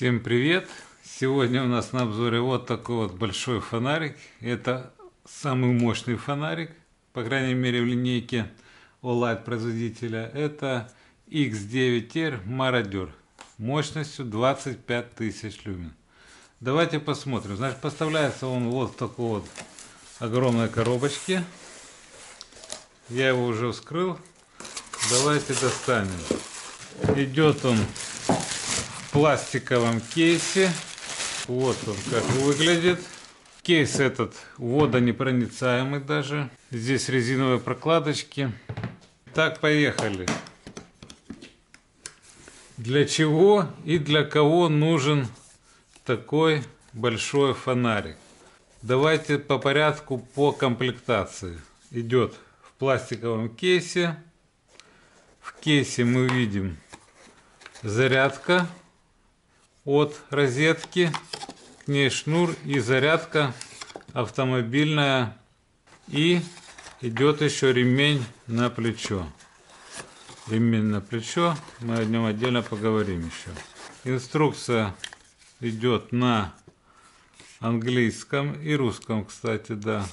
Всем привет! Сегодня у нас на обзоре вот такой вот большой фонарик. Это самый мощный фонарик, по крайней мере в линейке Olight производителя. Это X9R Marauder мощностью 25 тысяч люмен. Давайте посмотрим. Значит, поставляется он вот в такой вот огромной коробочке. Я его уже вскрыл. Давайте достанем. Идет он пластиковом кейсе. Вот он как выглядит. Кейс этот водонепроницаемый даже. Здесь резиновые прокладочки. Так, поехали. Для чего и для кого нужен такой большой фонарик? Давайте по порядку по комплектации. Идет в пластиковом кейсе. В кейсе мы видим зарядка от розетки, к ней шнур и зарядка автомобильная. И идет еще ремень на плечо. Ремень на плечо, мы о нем отдельно поговорим еще. Инструкция идет на английском и русском, кстати, да.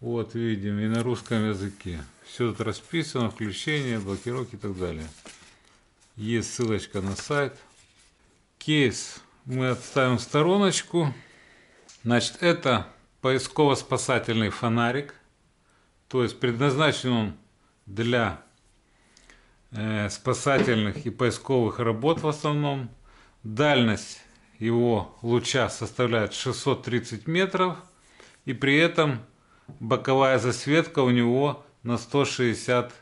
Вот видим, и на русском языке. Все тут расписано, включение, блокировки и так далее. Есть ссылочка на сайт. Кейс мы отставим в стороночку. Значит, это поисково-спасательный фонарик. То есть предназначен он для э, спасательных и поисковых работ в основном. Дальность его луча составляет 630 метров. И при этом боковая засветка у него на 160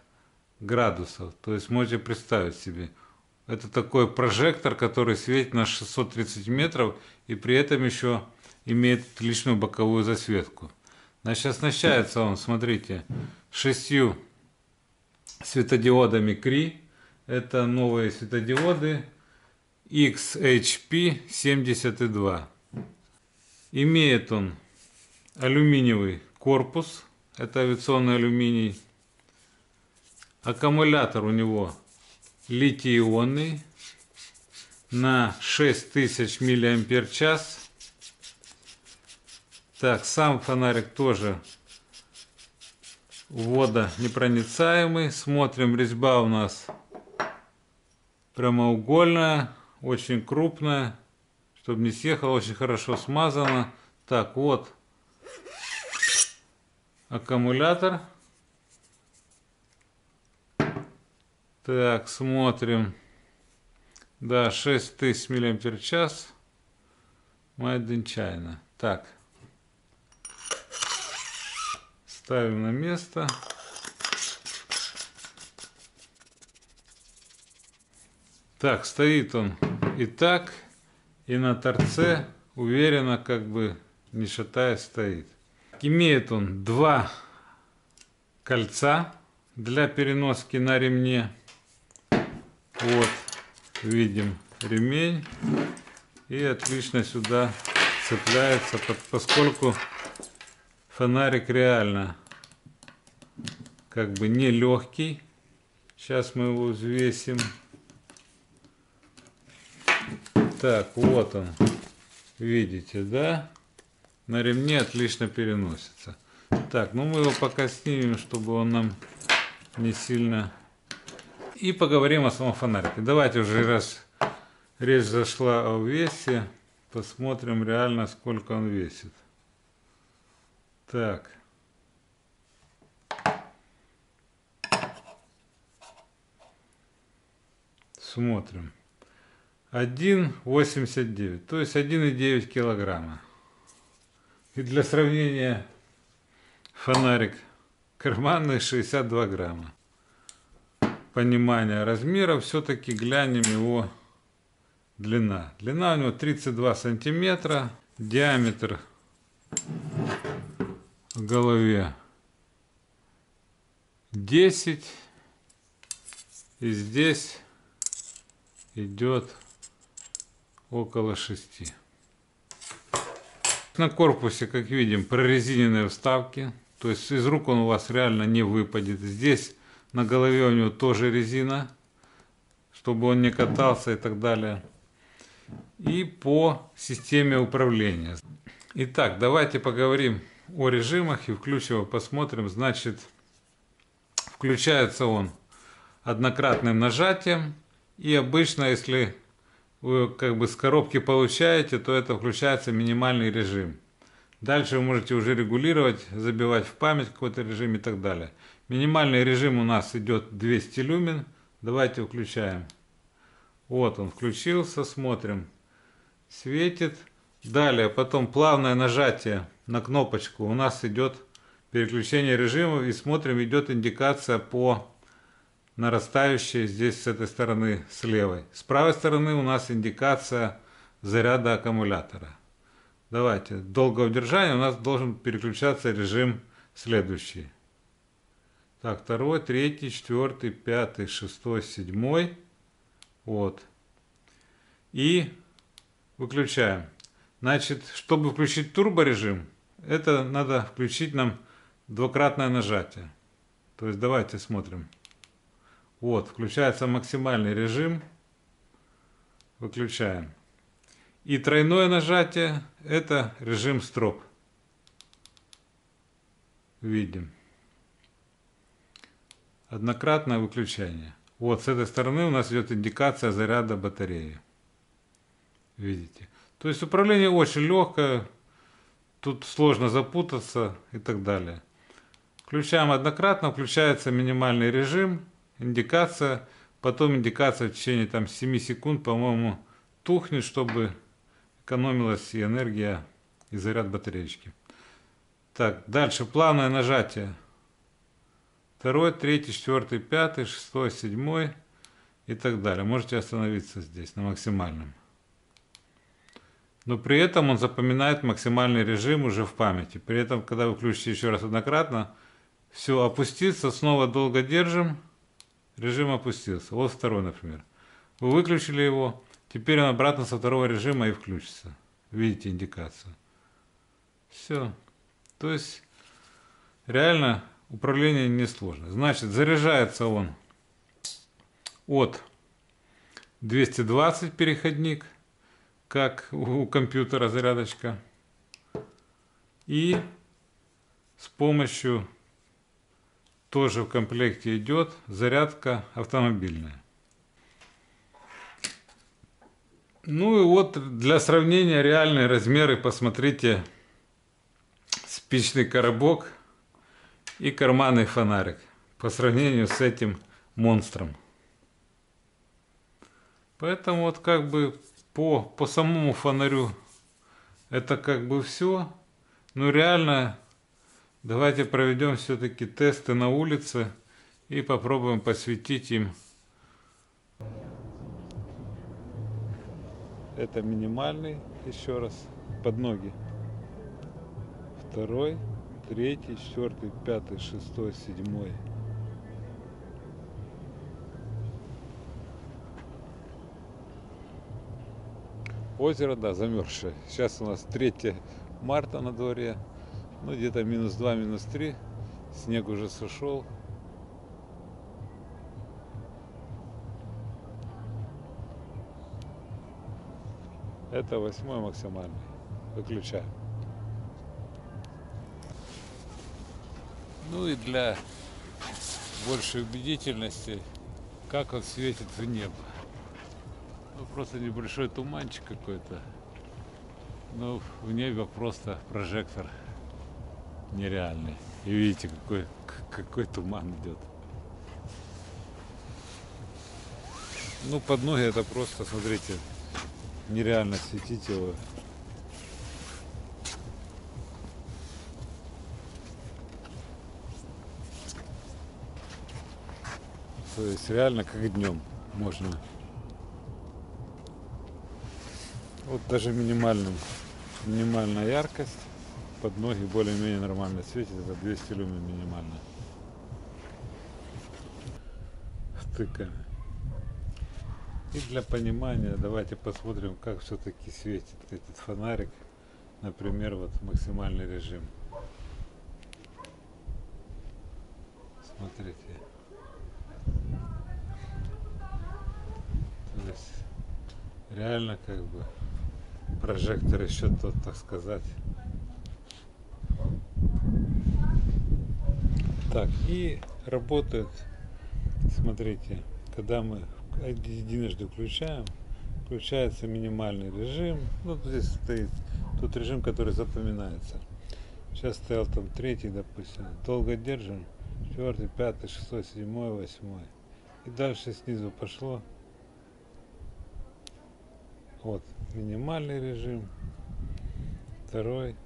градусов. То есть можете представить себе – это такой прожектор, который светит на 630 метров и при этом еще имеет личную боковую засветку. Значит, оснащается он, смотрите, шестью светодиодами Cree. Это новые светодиоды XHP72. Имеет он алюминиевый корпус, это авиационный алюминий. Аккумулятор у него литий-ионный на 6000 мАч. Так, сам фонарик тоже водонепроницаемый. Смотрим, резьба у нас прямоугольная, очень крупная, чтобы не съехала, очень хорошо смазана. Так, вот аккумулятор. Так, смотрим. Да, 6000 миллиампер час. Made. Так. Ставим на место. Так, стоит он и так, и на торце уверенно, как бы не шатаясь, стоит. Имеет он два кольца для переноски на ремне. Вот, видим ремень. И отлично сюда цепляется, поскольку фонарик реально как бы не легкий. Сейчас мы его взвесим. Так, вот он. Видите, да? На ремне отлично переносится. Так, ну мы его пока снимем, чтобы он нам не сильно и поговорим о самом фонарике. Давайте уже раз речь зашла о весе, посмотрим реально, сколько он весит. Так. Смотрим. 1,89, то есть 1,9 килограмма. И для сравнения фонарик карманный 62 грамма понимания размера, все-таки глянем его длина. Длина у него 32 сантиметра, диаметр в голове 10 и здесь идет около 6. На корпусе, как видим, прорезиненные вставки, то есть из рук он у вас реально не выпадет. Здесь на голове у него тоже резина, чтобы он не катался и так далее. и по системе управления. Итак, давайте поговорим о режимах и включим его, посмотрим. Значит, включается он однократным нажатием. И обычно, если вы как бы с коробки получаете, то это включается минимальный режим. Дальше вы можете уже регулировать, забивать в память какой-то режим и так далее. Минимальный режим у нас идет 200 люмен. Давайте включаем. Вот он включился, смотрим. Светит. Далее, потом плавное нажатие на кнопочку. У нас идет переключение режимов и смотрим, идет индикация по нарастающей здесь с этой стороны с левой. С правой стороны у нас индикация заряда аккумулятора. Давайте, долгое удержание у нас должен переключаться режим следующий. Так, второй, третий, четвертый, пятый, шестой, седьмой. Вот. И выключаем. Значит, чтобы включить турборежим, это надо включить нам двукратное нажатие. То есть давайте смотрим. Вот, включается максимальный режим. Выключаем. И тройное нажатие – это режим строп. Видим. Однократное выключение. Вот с этой стороны у нас идет индикация заряда батареи. Видите? То есть управление очень легкое, тут сложно запутаться и так далее. Включаем однократно, включается минимальный режим, индикация, потом индикация в течение там 7 секунд, по-моему, тухнет, чтобы экономилась и энергия, и заряд батареечки. Так, дальше плавное нажатие. Второй, третий, четвертый, пятый, шестой, седьмой и так далее. Можете остановиться здесь на максимальном но при этом он запоминает максимальный режим уже в памяти. При этом, когда вы включите еще раз однократно, все опустится, снова долго держим, режим опустился. Вот второй, например. Вы выключили его, теперь он обратно со второго режима и включится. Видите индикацию. Все. То есть, реально, управление несложно. Значит, заряжается он от 220 переходник – как у компьютера зарядочка. И с помощью тоже в комплекте идет зарядка автомобильная. Ну и вот для сравнения реальные размеры посмотрите спичный коробок и карманный фонарик по сравнению с этим монстром. Поэтому вот как бы по, по самому фонарю это как бы все. Но реально давайте проведем все-таки тесты на улице и попробуем посветить им. Это минимальный, еще раз, под ноги. Второй, третий, четвертый, пятый, шестой, седьмой. Озеро, да, замерзшее. Сейчас у нас 3 марта на дворе. Ну, где-то минус 2, минус 3. Снег уже сошел. Это восьмой максимальный. Выключаем. Ну и для большей убедительности, как он светит в небо. Ну, просто небольшой туманчик какой-то. Ну, в небе просто прожектор нереальный. И видите, какой, какой туман идет. Ну, под ноги это просто, смотрите, нереально светить его. То есть реально как днем можно Вот даже минимальным, минимальная яркость под ноги более-менее нормально светит, это 200 люмен минимально. Втыкаем. И для понимания давайте посмотрим, как все-таки светит этот фонарик, например, вот максимальный режим. Смотрите. Реально как бы прожектор еще тот, так сказать. Так, и работает, смотрите, когда мы единожды включаем, включается минимальный режим. Ну, здесь стоит тот режим, который запоминается. Сейчас стоял там третий, допустим. Долго держим. Четвертый, пятый, шестой, седьмой, восьмой. И дальше снизу пошло. Вот, минимальный режим. Второй,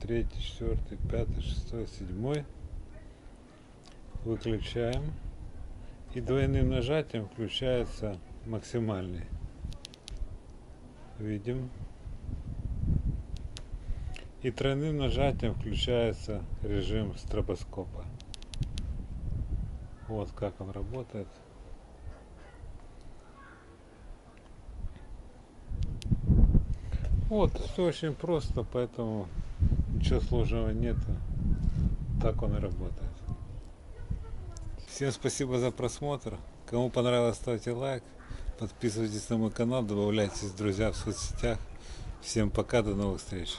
третий, четвертый, пятый, шестой, седьмой. Выключаем. И двойным нажатием включается максимальный. Видим. И тройным нажатием включается режим стробоскопа. Вот как он работает. Вот, все очень просто, поэтому ничего сложного нету. Так он и работает. Всем спасибо за просмотр. Кому понравилось, ставьте лайк. Подписывайтесь на мой канал, добавляйтесь друзья в соцсетях. Всем пока, до новых встреч.